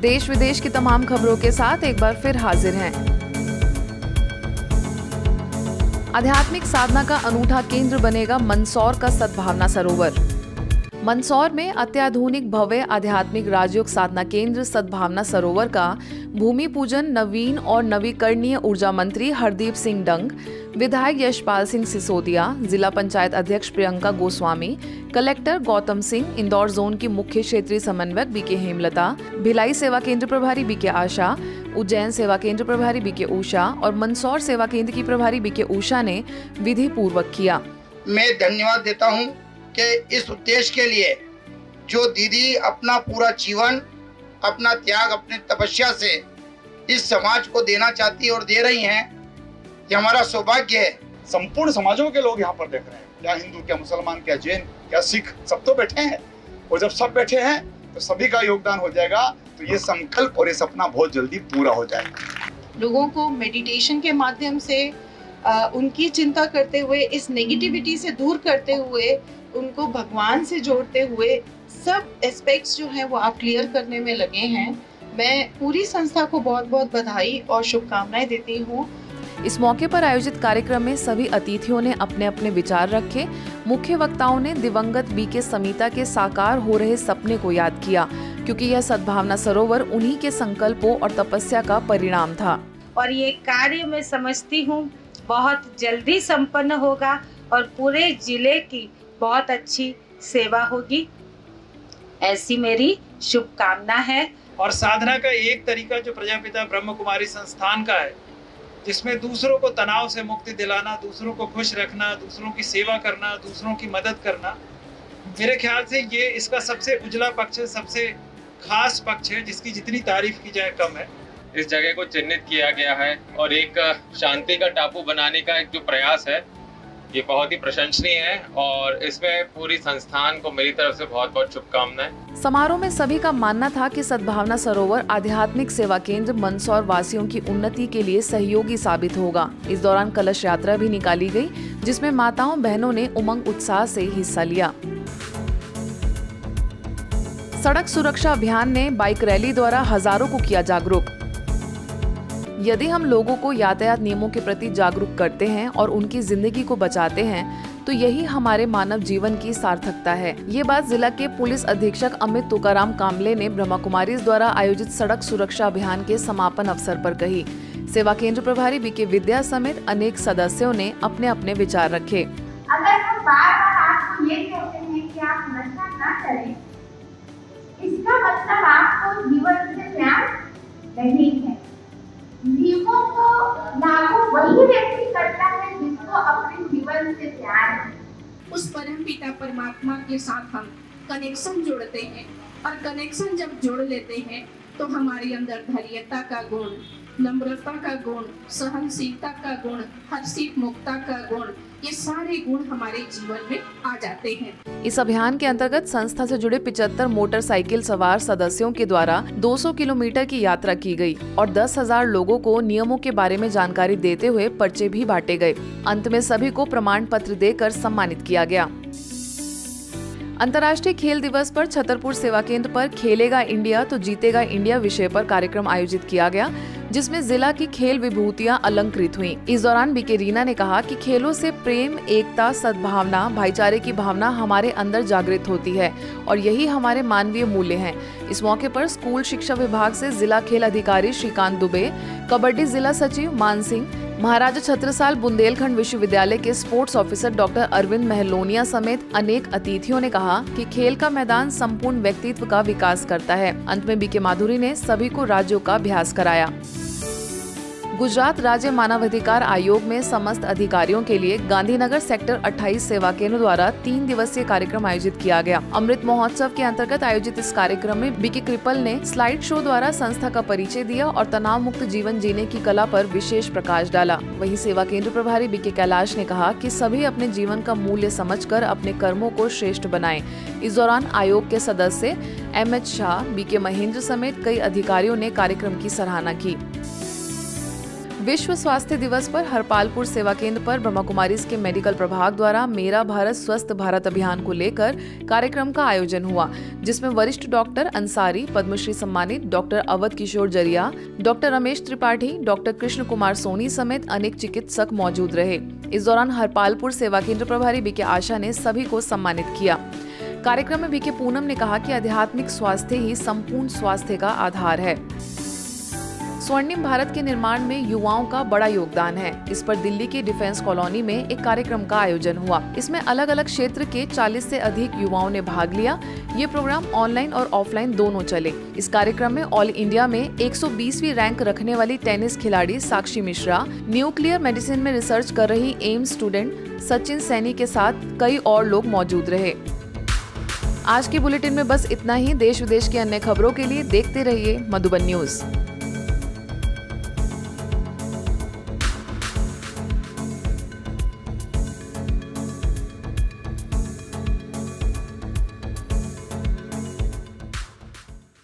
देश विदेश की तमाम खबरों के साथ एक बार फिर हाजिर हैं। आध्यात्मिक साधना का अनूठा केंद्र बनेगा मंदसौर का सद्भावना सरोवर। मंदसौर में अत्याधुनिक भव्य आध्यात्मिक राजयोग साधना केंद्र सद्भावना सरोवर का भूमि पूजन नवीन और नवीकरणीय ऊर्जा मंत्री हरदीप सिंह डंग, विधायक यशपाल सिंह सिसोदिया, जिला पंचायत अध्यक्ष प्रियंका गोस्वामी, कलेक्टर गौतम सिंह, इंदौर जोन की मुख्य क्षेत्रीय समन्वयक बीके हेमलता, भिलाई सेवा केंद्र प्रभारी बीके आशा, उज्जैन सेवा केंद्र प्रभारी बीके उषा और मंदसौर सेवा केंद्र की प्रभारी बीके उषा ने विधि पूर्वक किया। मैं धन्यवाद देता हूँ कि इस उद्देश्य के लिए जो दीदी अपना पूरा जीवन अपना त्याग अपने तपस्या से इस समाज को देना चाहती है और दे रही हैं ये हमारा सौभाग्य है। संपूर्ण समाजों के लोग यहाँ पर देख रहे हैं। क्या हिंदू क्या मुसलमान क्या जैन क्या सिख सब तो बैठे हैं। और जब सब बैठे हैं तो सभी का योगदान हो जाएगा। तो ये संकल्प और ये सपना बहुत जल्दी पूरा हो जाएगा। लोगों को मेडिटेशन के माध्यम से आ, उनकी चिंता करते हुए इस नेगेटिविटी से दूर करते हुए उनको भगवान से जोड़ते हुए सब एस्पेक्ट्स जो हैं वो आप क्लियर करने में लगे हैं। मैं पूरी संस्था को बहुत बहुत बधाई और शुभकामनाएँ देती हूँ। इस मौके पर आयोजित कार्यक्रम में सभी अतिथियों ने अपने अपने विचार रखे। मुख्य वक्ताओं ने दिवंगत बी के समिता के साकार हो रहे सपने को याद किया क्योंकि यह सद्भावना सरोवर उन्हीं के संकल्पों और तपस्या का परिणाम था। और ये कार्य मैं समझती हूँ बहुत जल्दी संपन्न होगा और पूरे ज़िले की बहुत अच्छी सेवा होगी। ऐसी मेरी शुभकामना है। और साधना का एक तरीका जो प्रजापिता ब्रह्म कुमारी संस्थान का है, जिसमें दूसरों को तनाव से मुक्ति दिलाना, दूसरों को खुश रखना, दूसरों की सेवा करना, दूसरों की मदद करना, मेरे ख्याल से ये इसका सबसे उजला पक्ष है सबसे खास पक्ष है, जिसकी जितनी तारीफ़ की जाए कम है। इस जगह को चिन्हित किया गया है और एक शांति का टापू बनाने का एक जो प्रयास है, ये बहुत ही प्रशंसनीय है और इसमें पूरी संस्थान को मेरी तरफ़ से बहुत बहुत शुभकामनाएँ। समारोह में सभी का मानना था कि सद्भावना सरोवर आध्यात्मिक सेवा केंद्र मंदसौर वासियों की उन्नति के लिए सहयोगी साबित होगा। इस दौरान कलश यात्रा भी निकाली गई, जिसमें माताओं, बहनों ने उमंग उत्साह से हिस्सा लिया। सड़क सुरक्षा अभियान ने बाइक रैली द्वारा हज़ारों को किया जागरूक। यदि हम लोगों को यातायात नियमों के प्रति जागरूक करते हैं और उनकी ज़िंदगी को बचाते हैं तो यही हमारे मानव जीवन की सार्थकता है। ये बात जिला के पुलिस अधीक्षक अमित तुकाराम कामले ने ब्रह्मा कुमारी द्वारा आयोजित सड़क सुरक्षा अभियान के समापन अवसर पर कही। सेवा केंद्र प्रभारी बीके विद्या समेत अनेक सदस्यों ने अपने अपने विचार रखे। अगर हम बार बार आपको ये कहते हैं कि आप नशा ना करें, इसका मतलब आपको जीवन से प्यार नहीं है। नियमों को लागू वही व्यक्ति करता है जिसको अपने जीवन से प्यार है। उस परम पिता परमात्मा के साथ हम कनेक्शन जोड़ते हैं। और कनेक्शन जब जोड़ लेते हैं तो हमारे अंदर धैर्यता का गुण नम्रता का गुण, सहनशीलता का गुण, हर्षित मुक्ता का गुण, ये सारे गुण हमारे जीवन में आ जाते हैं। इस अभियान के अंतर्गत संस्था से जुड़े 75 मोटरसाइकिल सवार सदस्यों के द्वारा 200 किलोमीटर की यात्रा की गई और दस हज़ार लोगों को नियमों के बारे में जानकारी देते हुए पर्चे भी बांटे गए। अंत में सभी को प्रमाण पत्र देकर सम्मानित किया गया। अंतर्राष्ट्रीय खेल दिवस पर छतरपुर सेवा केंद्र पर खेलेगा इंडिया तो जीतेगा इंडिया विषय पर कार्यक्रम आयोजित किया गया, जिसमें जिला की खेल विभूतियाँ अलंकृत हुई। इस दौरान बीके रीना ने कहा कि खेलों से प्रेम, एकता, सद्भावना, भाईचारे की भावना हमारे अंदर जागृत होती है और यही हमारे मानवीय मूल्य हैं। इस मौके पर स्कूल शिक्षा विभाग से जिला खेल अधिकारी श्रीकांत दुबे, कबड्डी जिला सचिव मान सिंह महाराजा छत्रसाल बुंदेलखंड विश्वविद्यालय के sports officer doctor Arvind Mahlonia समेत अनेक अतिथियों ने कहा कि खेल का मैदान संपूर्ण व्यक्तित्व का विकास करता है। अंत में बीके माधुरी ने सभी को राज्यों का अभ्यास कराया। गुजरात राज्य मानवाधिकार आयोग में समस्त अधिकारियों के लिए गांधीनगर सेक्टर 28 सेवा केंद्र द्वारा तीन दिवसीय कार्यक्रम आयोजित किया गया। अमृत महोत्सव के अंतर्गत आयोजित इस कार्यक्रम में बीके कृपल ने स्लाइड शो द्वारा संस्था का परिचय दिया और तनाव मुक्त जीवन जीने की कला पर विशेष प्रकाश डाला। वही सेवा केंद्र प्रभारी बीके कैलाश ने कहा की सभी अपने जीवन का मूल्य समझकर अपने कर्मो को श्रेष्ठ बनाए। इस दौरान आयोग के सदस्य M H Shah, B K Mahendra समेत कई अधिकारियों ने कार्यक्रम की सराहना की। विश्व स्वास्थ्य दिवस पर हरपालपुर सेवा केंद्र पर ब्रह्मा कुमारी के मेडिकल प्रभाग द्वारा मेरा भारत स्वस्थ भारत अभियान को लेकर कार्यक्रम का आयोजन हुआ, जिसमें वरिष्ठ डॉक्टर अंसारी, पद्मश्री सम्मानित doctor Awadh Kishore Zaria, doctor Ramesh Tripathi, doctor Krishna Kumar Soni समेत अनेक चिकित्सक मौजूद रहे। इस दौरान हरपालपुर सेवा केंद्र प्रभारी बीके आशा ने सभी को सम्मानित किया। कार्यक्रम में बीके पूनम ने कहा कि आध्यात्मिक स्वास्थ्य ही संपूर्ण स्वास्थ्य का आधार है। स्वर्णिम भारत के निर्माण में युवाओं का बड़ा योगदान है। इस पर दिल्ली की डिफेंस कॉलोनी में एक कार्यक्रम का आयोजन हुआ। इसमें अलग अलग क्षेत्र के 40 से अधिक युवाओं ने भाग लिया। ये प्रोग्राम ऑनलाइन और ऑफलाइन दोनों चले। इस कार्यक्रम में ऑल इंडिया में 120वीं रैंक रखने वाली टेनिस खिलाड़ी साक्षी मिश्रा, न्यूक्लियर मेडिसिन में रिसर्च कर रही एम्स स्टूडेंट सचिन सैनी के साथ कई और लोग मौजूद रहे। आज के बुलेटिन में बस इतना ही। देश विदेश की अन्य खबरों के लिए देखते रहिए मधुबन न्यूज़।